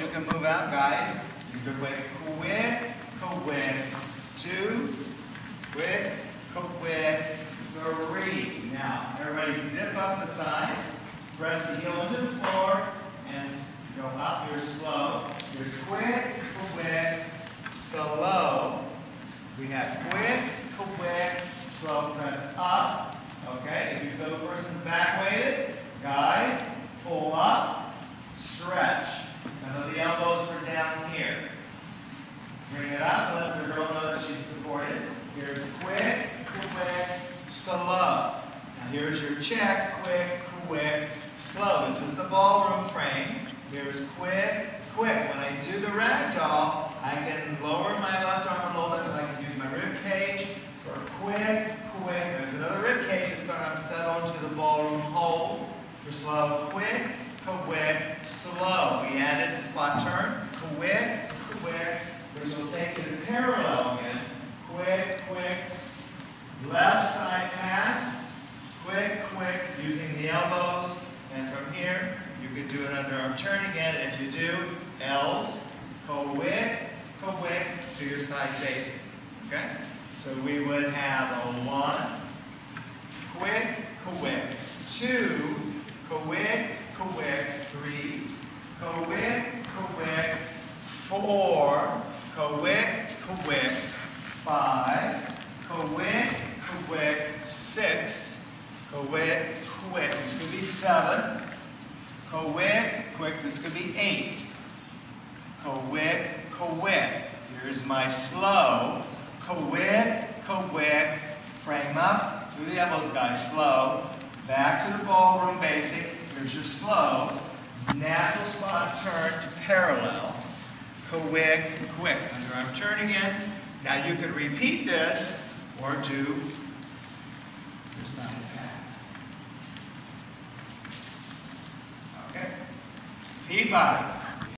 you can move out, guys. You can quick, quick, quick, two, quick, quick, three. Now, everybody zip up the sides, press the heel into the floor, and go up. You're slow. Here's quick, quick, slow. We have quick, quick, slow, press up. Okay, if you feel the person's back weighted, guys, pull up, stretch. Some of the elbows are down here. Bring it up, let the girl know that she's supported. Here's quick, quick, slow. Now here's your check, quick, quick, slow. This is the ballroom frame. Here's quick, quick. When I do the ragdoll, I can lower my left arm a little bit so I can use my rib cage for quick, quick. There's another rib cage that's going to settle into the ballroom hold. For slow, quick, quick, slow. We added the spot turn. Quick, quick, which will take you to parallel again. Quick, quick, left side pass. Quick, quick, using the And from here, you could do an underarm turn again. If you do, L's, quick, quick to your side facing. Okay? So we would have a one, quick, quick, two, quick, quick, three, quick, quick, four, quick, quick, five, quick, quick, six, quick, quick. This could be seven. Quick, quick. This could be eight. Quick, quick. Here's my slow. Quick, quick. Frame up through the elbows, guys. Slow. Back to the ballroom basic. Here's your slow. Natural spot turn to parallel. Quick, quick. Underarm turn again. Now you could repeat this or do your side pass. Okay. Peabody.